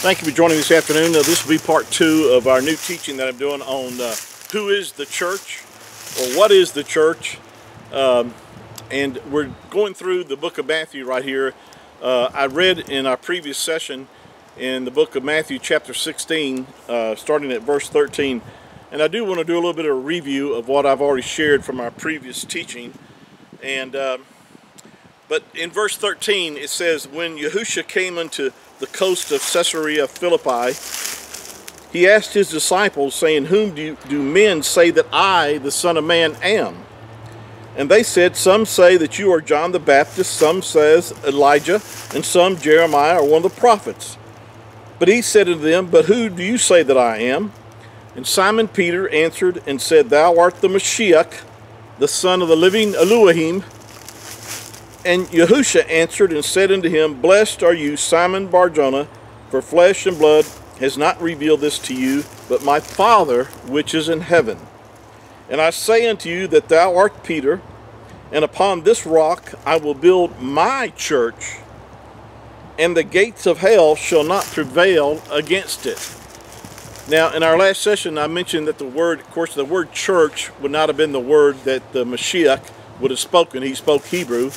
Thank you for joining this afternoon. This will be part two of our new teaching that I'm doing on uh, who is the church or what is the church. Um, and we're going through the book of Matthew right here. Uh, I read in our previous session in the book of Matthew, chapter 16, uh, starting at verse 13. And I do want to do a little bit of a review of what I've already shared from our previous teaching. And um, but in verse 13 it says, When Yahusha came unto the coast of Caesarea Philippi, he asked his disciples, saying, Whom do, do men say that I, the Son of Man, am? And they said, Some say that you are John the Baptist, some says Elijah, and some Jeremiah or one of the prophets. But he said unto them, But who do you say that I am? And Simon Peter answered and said, Thou art the Mashiach, the son of the living Elohim. And Yahusha answered and said unto him, Blessed are you, Simon Barjona, for flesh and blood has not revealed this to you, but my Father which is in heaven. And I say unto you that thou art Peter, and upon this rock I will build my church, and the gates of hell shall not prevail against it. Now, in our last session, I mentioned that the word, of course, the word church would not have been the word that the Mashiach would have spoken. He spoke Hebrew,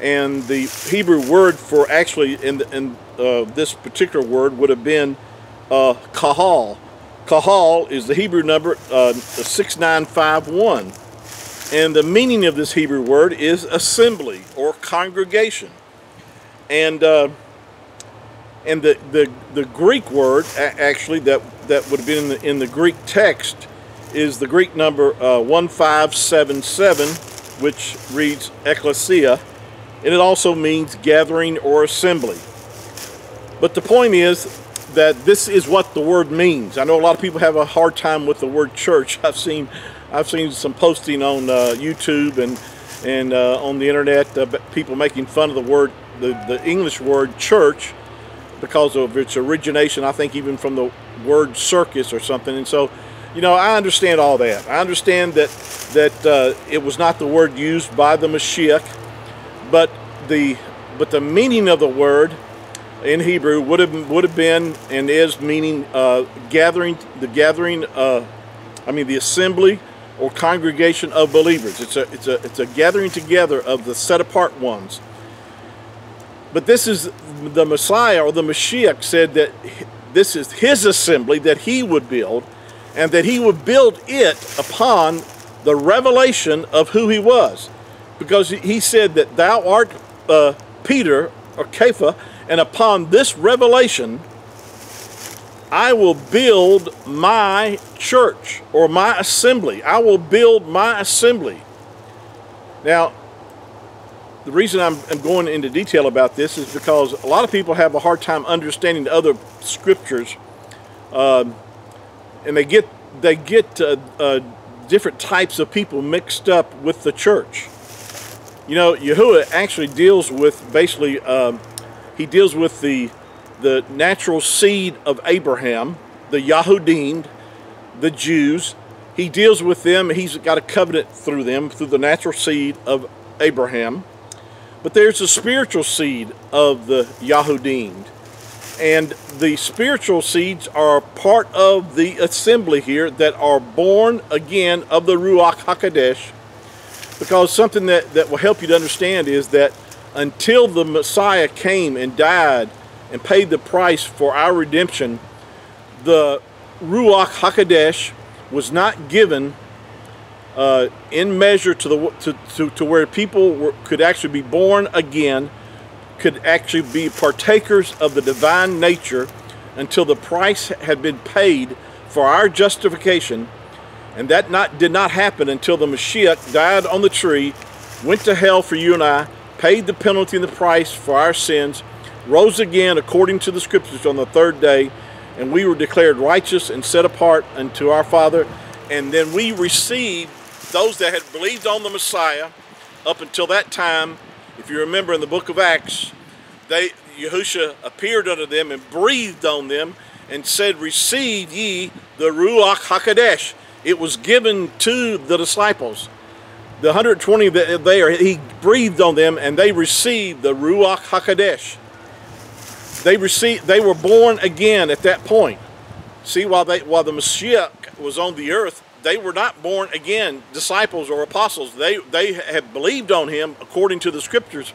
and the Hebrew word for actually in, in uh, this particular word would have been uh, kahal. Kahal is the Hebrew number uh, 6951. And the meaning of this Hebrew word is assembly or congregation. And uh, and the, the, the Greek word actually that, that would have been in the, in the Greek text is the Greek number uh, 1577, which reads ecclesia and it also means gathering or assembly. But the point is that this is what the word means. I know a lot of people have a hard time with the word church. I've seen I've seen some posting on uh, YouTube and and uh, on the internet uh, people making fun of the word the, the English word church because of its origination I think even from the word circus or something and so you know I understand all that I understand that that uh, it was not the word used by the Mashiach but the but the meaning of the word in Hebrew would have would have been and is meaning uh, gathering the gathering uh, I mean the assembly or congregation of believers. It's a it's a it's a gathering together of the set apart ones. But this is the Messiah or the Mashiach said that this is his assembly that he would build and that he would build it upon the revelation of who he was because he said that thou art uh, Peter or Kepha, and upon this revelation I will build my church or my assembly. I will build my assembly. Now, the reason I'm, I'm, going into detail about this is because a lot of people have a hard time understanding the other scriptures, um, and they get they get uh, uh, different types of people mixed up with the church. You know, Yahuwah actually deals with basically, um, he deals with the, the natural seed of Abraham, the Yahudim, the Jews. He deals with them. He's got a covenant through them, through the natural seed of Abraham. But there's a spiritual seed of the Yahudim. And the spiritual seeds are part of the assembly here that are born again of the Ruach HaKodesh because something that, that will help you to understand is that until the Messiah came and died and paid the price for our redemption, the Ruach HaKodesh was not given uh, in measure to, the, to, to, to where people were, could actually be born again, could actually be partakers of the divine nature until the price had been paid for our justification and that not, did not happen until the Mashiach died on the tree, went to hell for you and I, paid the penalty and the price for our sins, rose again according to the scriptures on the third day, and we were declared righteous and set apart unto our Father. And then we received those that had believed on the Messiah up until that time. If you remember in the book of Acts, they Yahusha appeared unto them and breathed on them and said, Receive ye the Ruach HaKodesh. It was given to the disciples. The 120 that there, he breathed on them and they received the Ruach HaKodesh. they received, they were born again at that point. See, while they, while the Messiah was on the earth, they were not born again disciples or apostles. They they had believed on him according to the scriptures,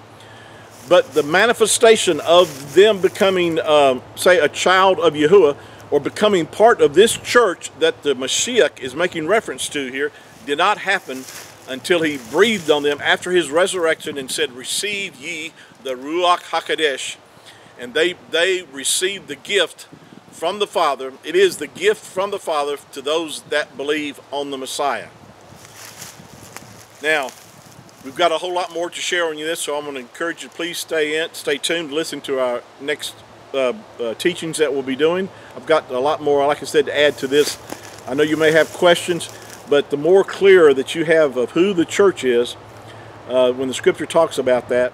but the manifestation of them becoming, um, say, a child of Yahuwah or becoming part of this church that the Mashiach is making reference to here did not happen until he breathed on them after his resurrection and said, Receive ye the Ruach HaKodesh. And they, they received the gift from the Father. It is the gift from the Father to those that believe on the Messiah. Now, we've got a whole lot more to share on you this, so I'm going to encourage you to please stay in, stay tuned, listen to our next uh, uh, teachings that we'll be doing. I've got a lot more, like I said, to add to this. I know you may have questions, but the more clear that you have of who the church is, uh, when the scripture talks about that,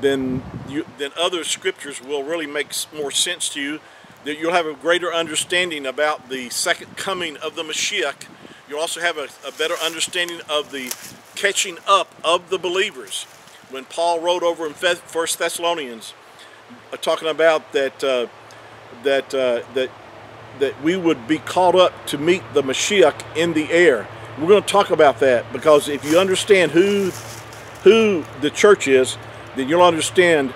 then you, then other scriptures will really make more sense to you. That you'll have a greater understanding about the second coming of the Mashiach. You'll also have a, a better understanding of the catching up of the believers. When Paul wrote over in First Thessalonians, talking about that uh, that uh, that that we would be caught up to meet the Mashiach in the air. We're going to talk about that because if you understand who who the church is, then you'll understand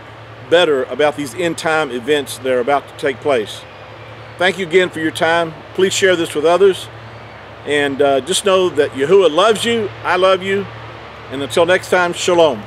better about these end time events that are about to take place. Thank you again for your time. Please share this with others. And uh, just know that Yahuwah loves you, I love you, and until next time, shalom.